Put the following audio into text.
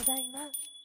ただいま。